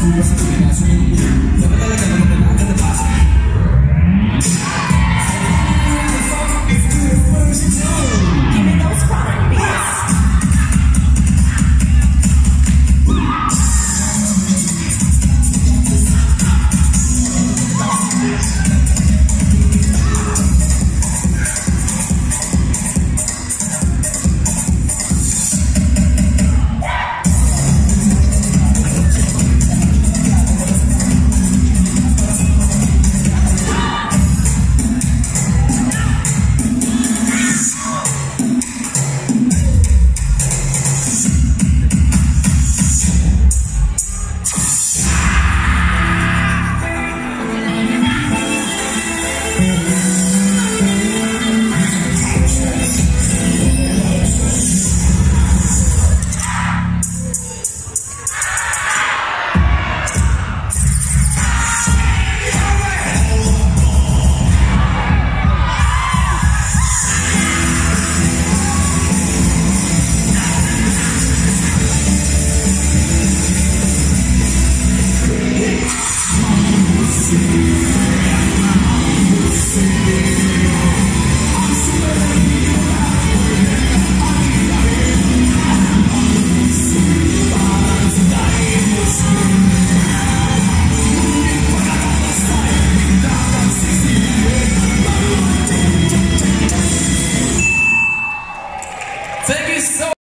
Terima kasih.